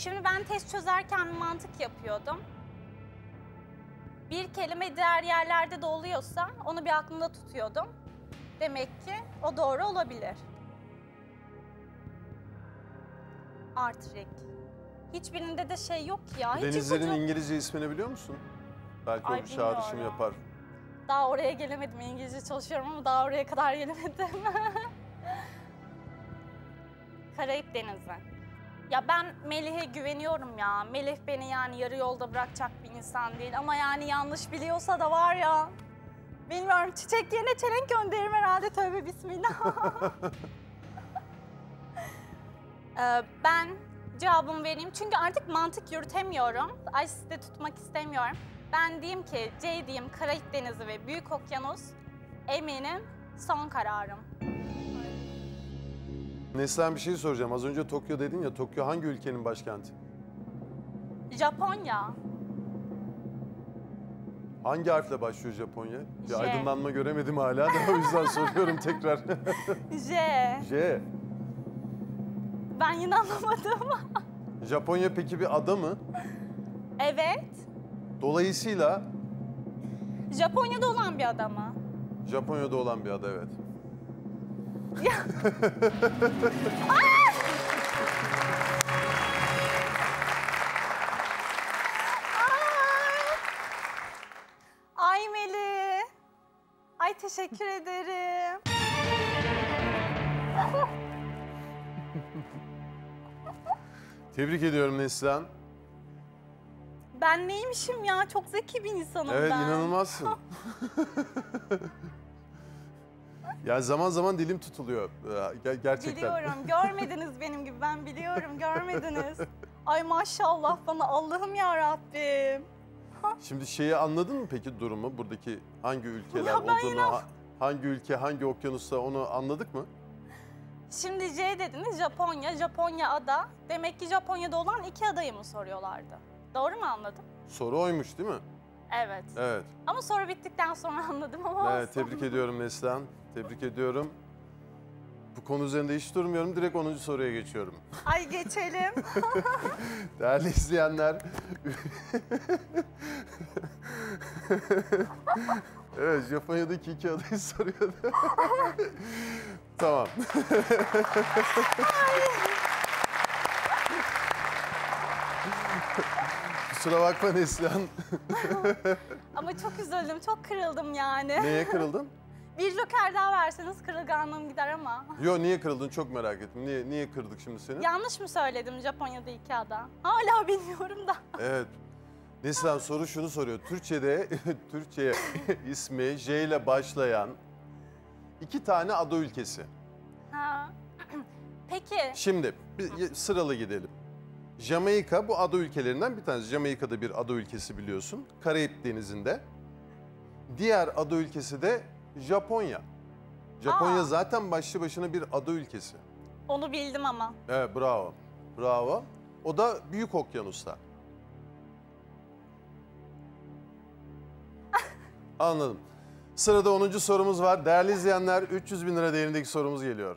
Şimdi ben test çözerken mantık yapıyordum. Bir kelime diğer yerlerde de oluyorsa onu bir aklımda tutuyordum. Demek ki o doğru olabilir. Artrik. Hiçbirinde de şey yok ya. Hiç Denizlerin ipucu- İngilizce ismini biliyor musun? Belki Ay, o bir çağrışım yapar. Daha oraya gelemedim. İngilizce çalışıyorum ama daha oraya kadar gelemedim. Karayip Denizi. Ya ben Melih'e güveniyorum ya. Melih beni yani yarı yolda bırakacak bir insan değil. Ama yani yanlış biliyorsa da var ya. Bilmiyorum çiçek yerine çelenk gönderirim herhalde tövbe bismillah. Ee, ben cevabımı vereyim çünkü artık mantık yürütemiyorum. Ay de tutmak istemiyorum. Ben diyeyim ki C diyeyim Karayip Denizi ve Büyük Okyanus eminim son kararım. Neslihan bir şey soracağım. Az önce Tokyo dedin ya. Tokyo hangi ülkenin başkenti? Japonya. Hangi harfle başlıyor Japonya? Bir J. aydınlanma göremedim hala da o yüzden soruyorum tekrar. J. J. Ben yine anlamadım. Japonya peki bir ada mı? evet. Dolayısıyla Japonya'da olan bir adamı. Japonya'da olan bir ada evet. Ay Melih. Ay teşekkür ederim. Tebrik ediyorum Neslihan. Ben neymişim ya? Çok zeki bir insanım Evet ben. inanılmazsın. yani zaman zaman dilim tutuluyor. Ee, ger- Gerçekten. Biliyorum. Görmediniz benim gibi. Ben biliyorum. Görmediniz. Ay maşallah bana Allah'ım ya Rabbim. Şimdi şeyi anladın mı peki durumu? Buradaki hangi ülkeler Ya olduğunu, yine- hangi ülke, hangi okyanusta onu anladık mı? Şimdi C dediniz Japonya. Japonya ada. Demek ki Japonya'da olan iki adayı mı soruyorlardı? Doğru mu anladım? Soru oymuş değil mi? Evet. Evet. Ama soru bittikten sonra anladım ama Evet, tebrik ediyorum Neslihan. Tebrik ediyorum. Bu konu üzerinde hiç durmuyorum. Direkt 10. soruya geçiyorum. Ay geçelim. Değerli izleyenler. evet, Japonya'daki iki adayı soruyordu. tamam. Kusura bakma Neslihan. ama çok üzüldüm, çok kırıldım yani. Neye kırıldın? Bir joker daha verseniz kırılganlığım gider ama. Yo niye kırıldın çok merak ettim. Niye, niye kırdık şimdi seni? Yanlış mı söyledim Japonya'da iki ada? Hala bilmiyorum da. Evet. Neslihan soru şunu soruyor. Türkçe'de Türkçe ismi J ile başlayan iki tane ada ülkesi. Ha. Peki, Şimdi bir sıralı gidelim. Jamaika bu ada ülkelerinden bir tanesi. Jamaika'da bir ada ülkesi biliyorsun. Karayip Denizi'nde. Diğer ada ülkesi de Japonya. Japonya Aa. zaten başlı başına bir ada ülkesi. onu bildim ama. Evet bravo. Bravo. O da Büyük Okyanus'ta. Anladım. Sırada 10. sorumuz var. Değerli izleyenler 300 bin lira değerindeki sorumuz geliyor.